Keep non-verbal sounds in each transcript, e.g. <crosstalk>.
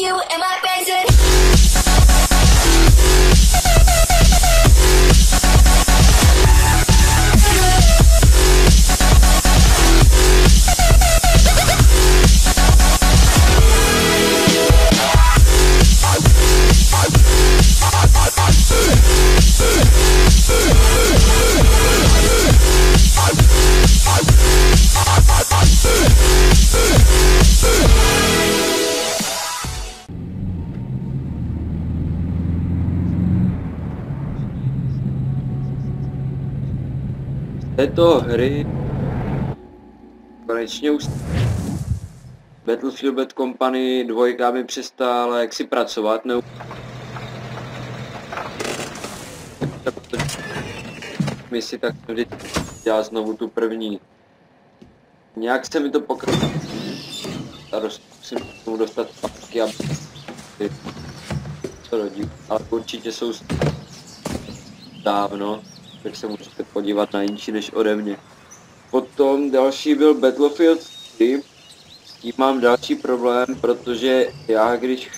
You in my basement. Této hry konečně už Battlefield Bad Company 2 mi přestala jaksi pracovat, nebo misi, tak jsem vždycky dělal znovu tu první. Nějak se mi to pokračuje. A musím tomu dostat zpátky, aby to rodí. Ale určitě jsou dávno, tak se můžete podívat na jinší než ode mě. Potom další byl Battlefield 3. S tím mám další problém, protože já když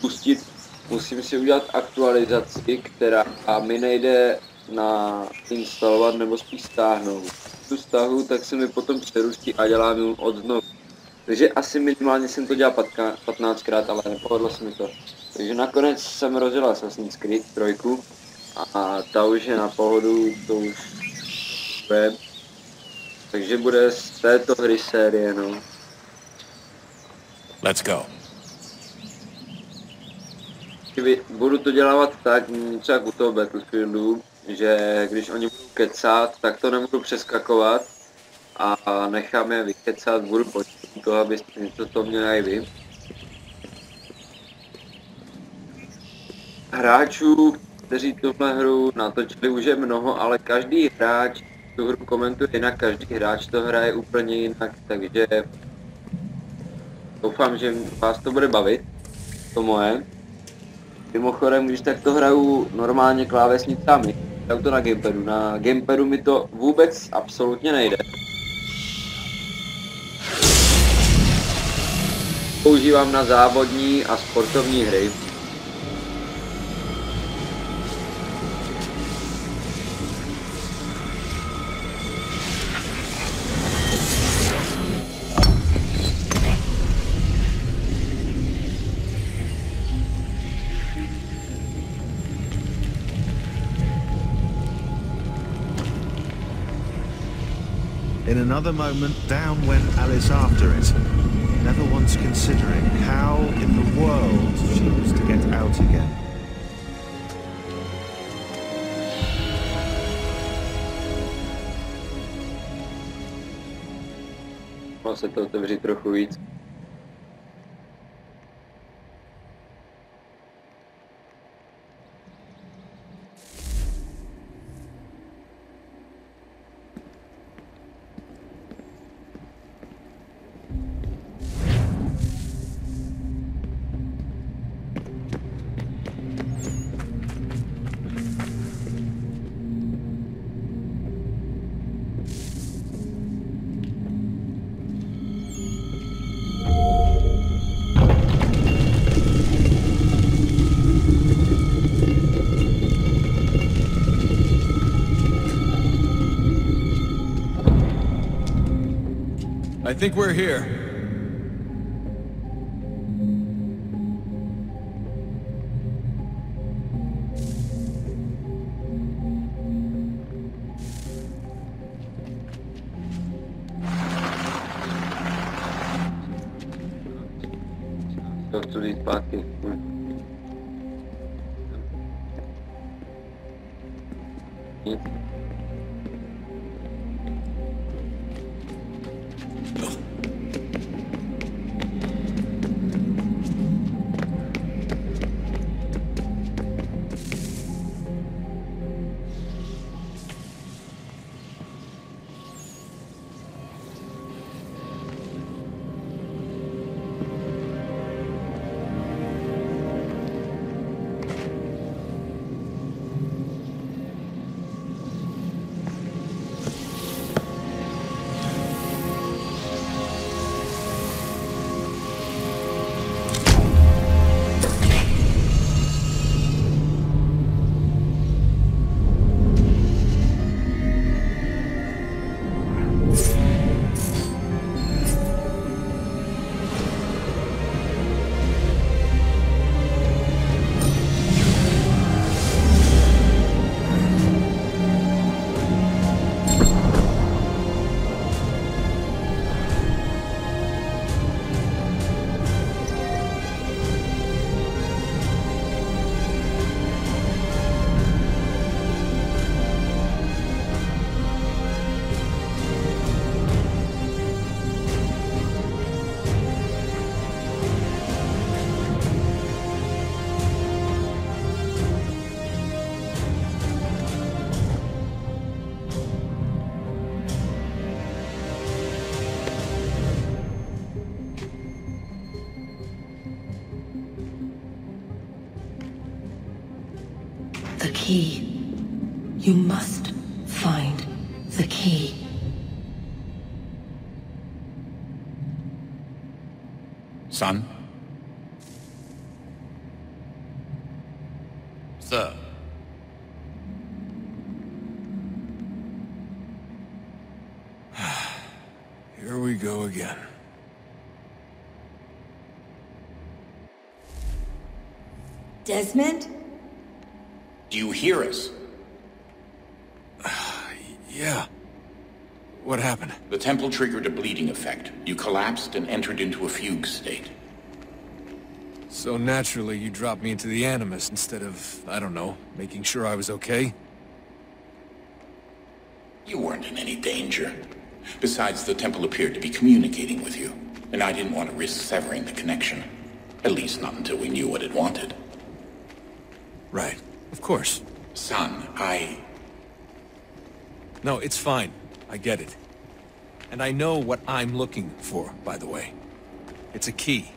pustit, musím si udělat aktualizaci, která mi nejde na instalovat nebo spíš stáhnout. Tu stahu, tak se mi potom přeruší a dělám ji od znovu. Takže asi minimálně jsem to dělal 15krát, ale nepovedlo se mi to. Takže nakonec jsem rozjel Assassin's Creed 3 a ta už je na pohodu, to už je. Takže bude z této hry série, no. Let's go. Budu to dělat tak, něco jak u toho Battlefieldu, že když oni budou kecat, tak to nebudu přeskakovat a nechám je vykecat, budu počítat to, abyste něco to měli i vy. Hráčů, kteří tuhle hru natočili už je mnoho, ale každý hráč tu hru komentuje jinak, každý hráč to hraje úplně jinak, takže doufám, že vás to bude bavit, to moje. Mimochodem, když tak to hraju normálně klávesnicami, hraju to na gamepadu. Na gamepadu mi to vůbec absolutně nejde. Používám na závodní a sportovní hry. Another moment, down went Alice after it, never once considering how in the world she was to get out again. Se to otevřít trochu víc. I think we're here. Key. You must find the key. Son? Sir. Here we go again. Desmond? Do you hear us? Yeah. What happened? The temple triggered a bleeding effect. You collapsed and entered into a fugue state. So naturally, you dropped me into the Animus instead of, I don't know, making sure I was okay? You weren't in any danger. Besides, the temple appeared to be communicating with you, and I didn't want to risk severing the connection. At least not until we knew what it wanted. Right. Of course. Son, I... No, it's fine. I get it. And I know what I'm looking for, by the way. It's a key.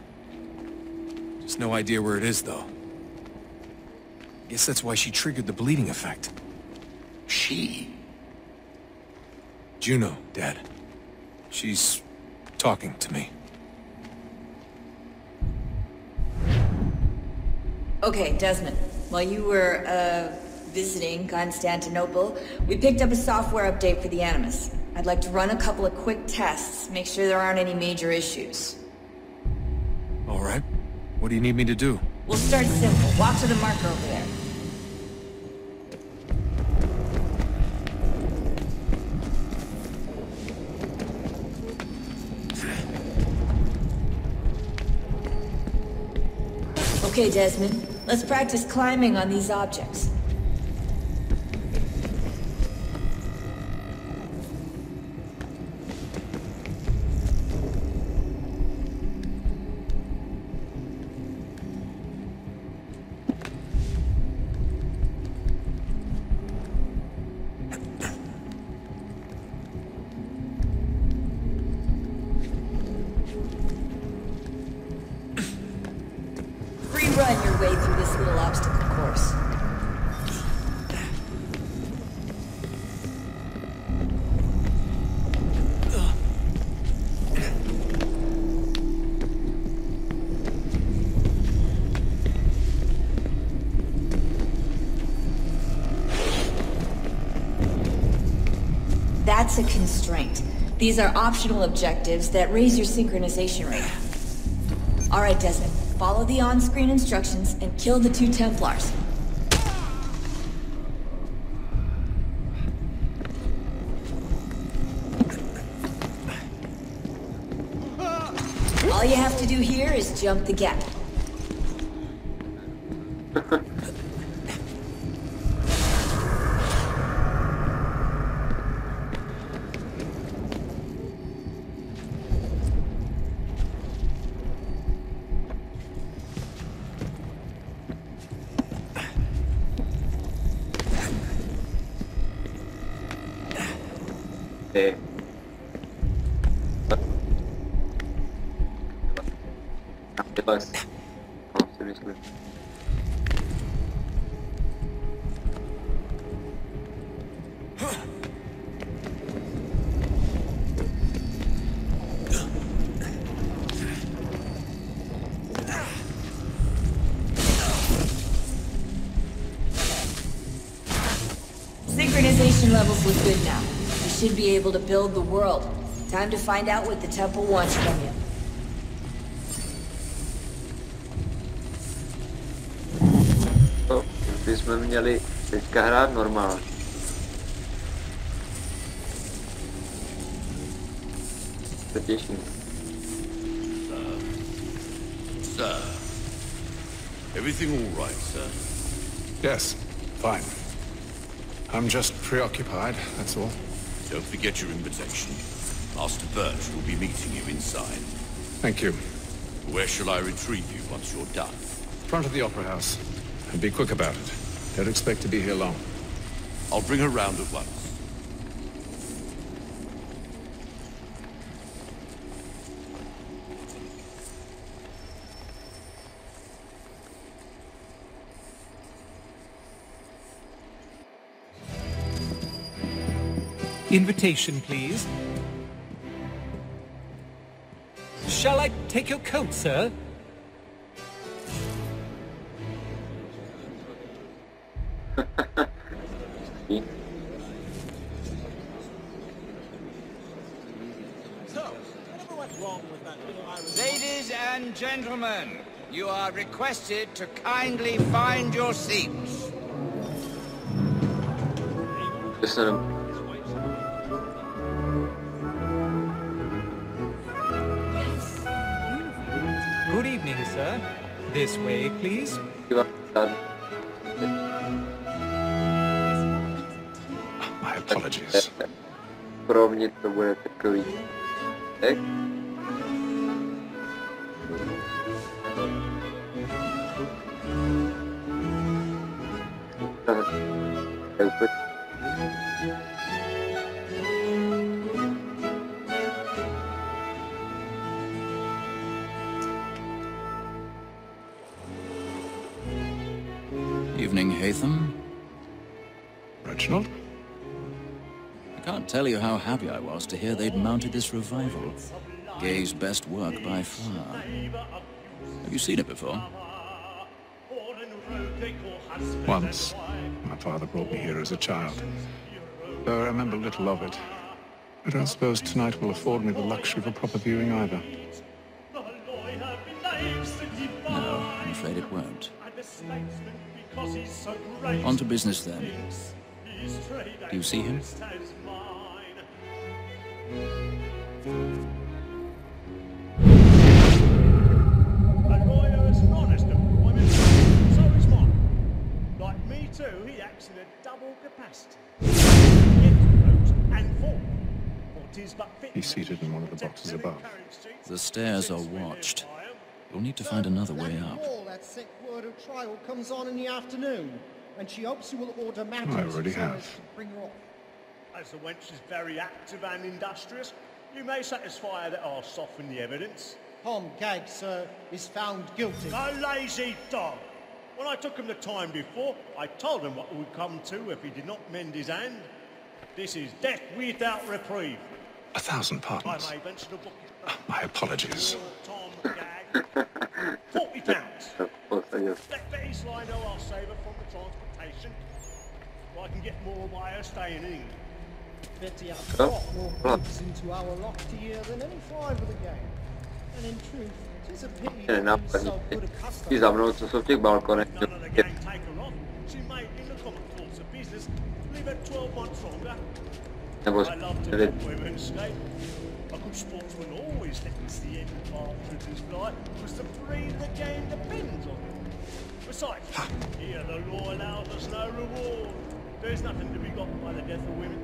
Just no idea where it is, though. Guess that's why she triggered the bleeding effect. She? Juno, Dad. She's talking to me. Okay, Desmond. While you were, uh, visiting Constantinople, we picked up a software update for the Animus. I'd like to run a couple of quick tests, make sure there aren't any major issues. All right. What do you need me to do? We'll start simple. Walk to the marker over there. Okay, Desmond. Let's practice climbing on these objects. That's a constraint. These are optional objectives that raise your synchronization rate. All right, Desmond. Follow the on-screen instructions and kill the two Templars. All you have to do here is jump the gap. て、あ、でかいす。あ、失礼します。Be able to build the world. Time to find out what the temple wants from you. To bychom měli teďka hrát normálně. Se těším. Sir. Everything all right, sir? Yes, fine. I'm just preoccupied, that's all. Don't forget your invitation. Master Birch will be meeting you inside. Thank you. Where shall I retrieve you once you're done? Front of the Opera House. And be quick about it. Don't expect to be here long. I'll bring her round at once. Invitation, please. Shall I take your coat, sir? Ladies and gentlemen, you are requested to kindly find your seats. Köszönöm. Sir. This way, please. Kívánok. My apologies. Pro mě to tell you how happy I was to hear they'd mounted this revival. Gay's best work by far. Have you seen it before? Once. My father brought me here as a child. Though I remember little of it. I don't suppose tonight will afford me the luxury of a proper viewing either. No, I'm afraid it won't. On to business then. Do you see him? Too, he acts in a double capacity. Yet vote and fall. For 'tis but fit He's seated in one of the boxes above. The stairs are watched. You'll need to find another way up. All that sick word of trial comes on in the afternoon, and she hopes you will order matters I already so have. As to bring her off. As the wench is very active and industrious, you may satisfy her that I'll soften the evidence. Tom Gagg, sir, is found guilty. A lazy dog! When I took him the time before, I told him what would come to if he did not mend his hand. This is death without reprieve. A thousand I pardons. may venture to book it. Ah, my apologies. Tom Gagg. Forty pounds. Posadil. Let Betty Sly know I'll save her from the transportation. Or I can get more by her staying in England. Betty has Oh, got more well. into our loft here than any five of the gang. And in truth, it is a pity that he's so good a customer. za mnou, co jsou v těch balkonech. None of the gang take her on. She may, in the common course of business, leave her 12 months longer. I love to help women escape. A good sportsman always thinks the end after his life because the breed the game depends on it. Besides, here the law allows us no reward. There's nothing to be got by the death of women,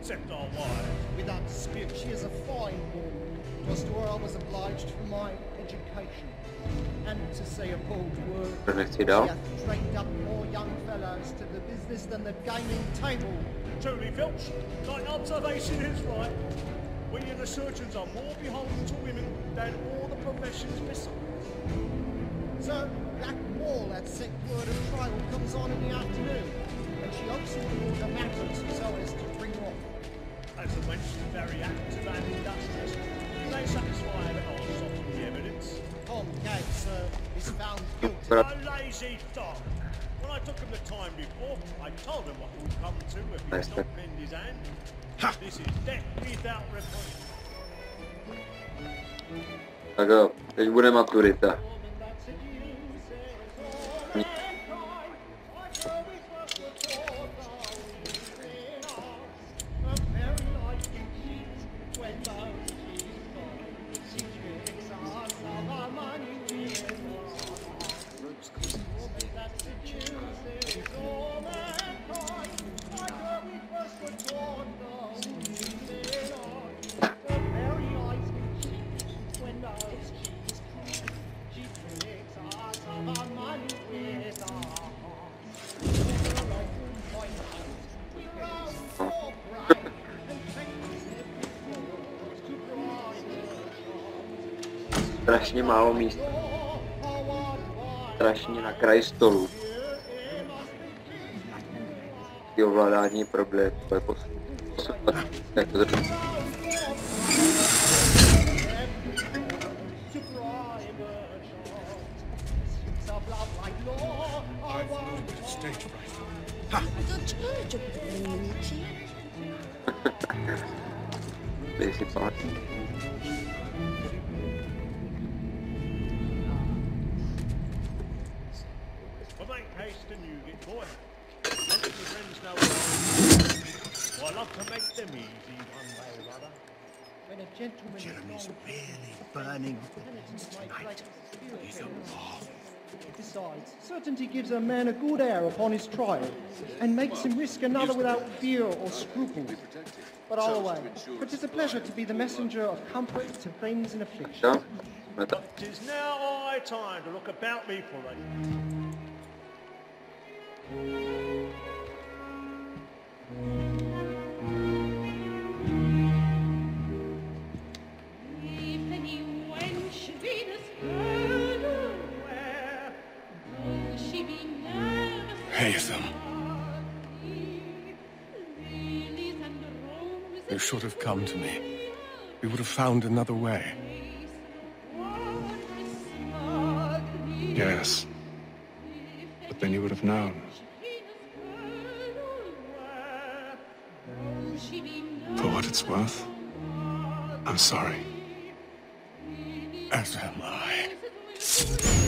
except our wives. Without dispute, she is a fine woman. Twas to her I was obliged for my education. And to say a bold word, To nechci she dál. hath trained up more young fellows to the business than the gaming table. Truly, Filch, thine observation is right. We and the surgeons are more beholden to women than all the professions besides. So, that wall, that sick word of trial comes on in the afternoon, and she hopes you will order matters so as to very active and industrious, may satisfy her that I'll the evidence. Tom Gagg, sir, is found guilty. A lazy dog. When I took him the time before, I told him what would come to if he did not mend his hand. Ha! This is death without reprieve. Tak jo, teď bude maturita. Strašně málo místa. Strašně na kraji stolu. Ty ovládání problém, to je pos- Tak to. Dej <laughs> Besides, certainty gives a man a good air upon his trial, and makes him risk another without fear or scruple. But all away, for 'tis a pleasure to be the messenger of comfort to friends in affliction. Jo? Meta. Tis now high time to look about me for a come to me. We would have found another way. Yes. But then you would have known. For what it's worth, I'm sorry. As am I.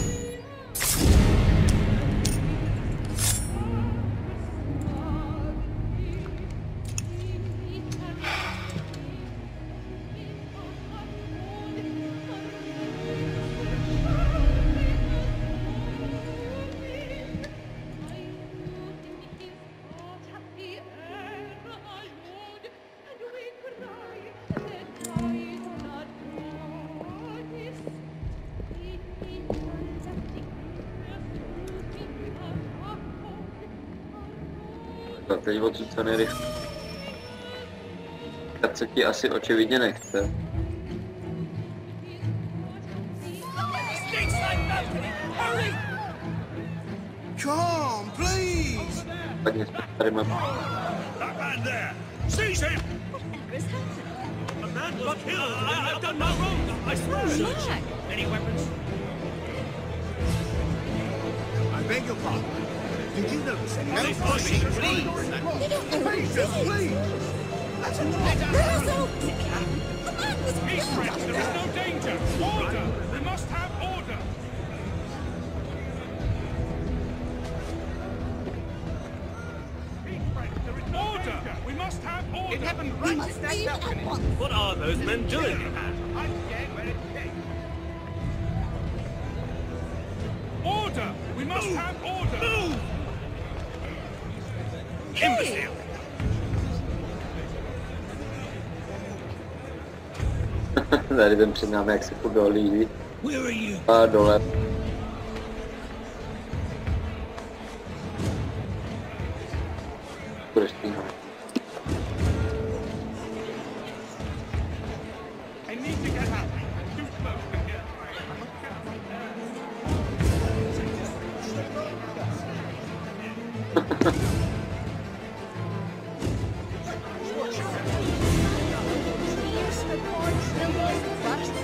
teď se nerychle. Tak se ti asi očividně nechce. Come, please! Tak něco tady mám. That man there! Seize him! A man was killed! I, I've done no wrong! I swear! Any weapons? I beg your pardon. Did you notice any... No pushing, please! Please, please! That's enough! Peace, friends! There is no danger! Order! We must have order! Peacecraft. There is order! We must have order! It happened right at that balcony! What are those men doing? Order! We must have order! Move! Imbecile! Tady ten před námi, jak se chudol líbí. Where are you? A dole. the cords still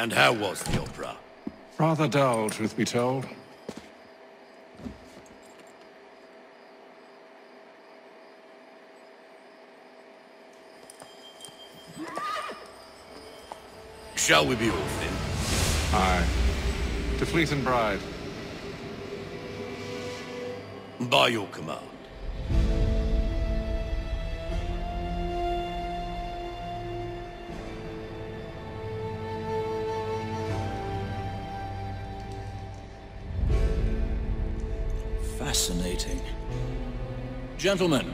And how was the opera? Rather dull, truth be told. Shall we be off then? Aye. To Fleet and Bride. By your command. Gentlemen,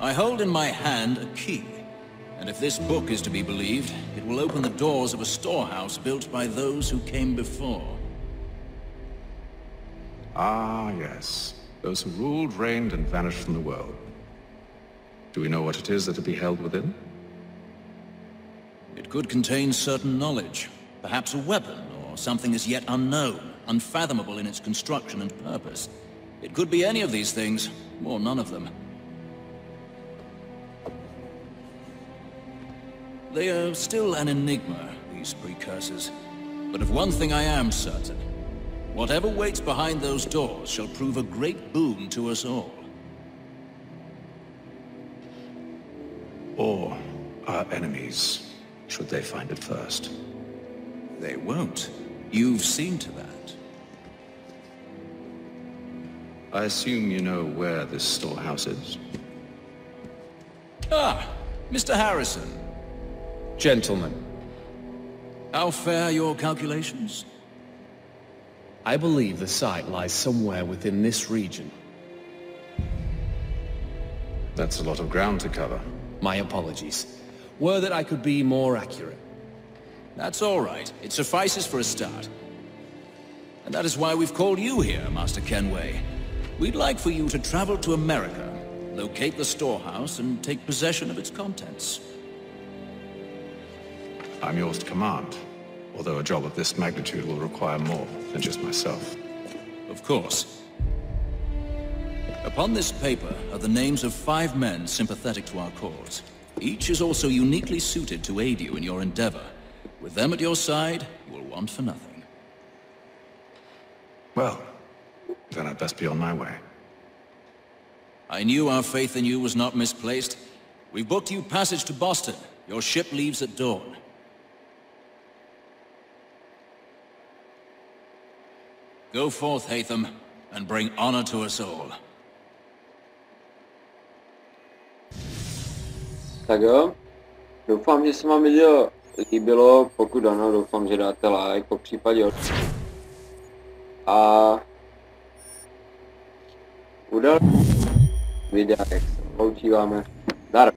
I hold in my hand a key. And if this book is to be believed, it will open the doors of a storehouse built by those who came before. Ah, yes. Those who ruled, reigned, and vanished from the world. Do we know what it is that to be held within? It could contain certain knowledge. Perhaps a weapon, or something as yet unknown, unfathomable in its construction and purpose. It could be any of these things, or none of them. They are still an enigma, these precursors. But of one thing I am certain. Whatever waits behind those doors shall prove a great boon to us all. Or our enemies, should they find it first. They won't. You've seen to that. I assume you know where this storehouse is? Ah, Mr. Harrison. Gentlemen. How fair your calculations? I believe the site lies somewhere within this region. That's a lot of ground to cover. My apologies. Were that I could be more accurate. That's all right. It suffices for a start. And that is why we've called you here, Master Kenway. We'd like for you to travel to America, locate the storehouse, and take possession of its contents. I'm yours to command, although a job of this magnitude will require more than just myself. Of course. Upon this paper are the names of five men sympathetic to our cause. Each is also uniquely suited to aid you in your endeavor. With them at your side, you will want for nothing. Well, then I'd best be on my way. I knew our faith in you was not misplaced. We've booked you passage to Boston. Your ship leaves at dawn. Go forth, Hatham, and bring honor to us all. Tak jo. Doufám, že se vám video líbilo. Pokud ano, doufám, že dáte like, po případě od... A... U dalších videách se loučíváme. Dar.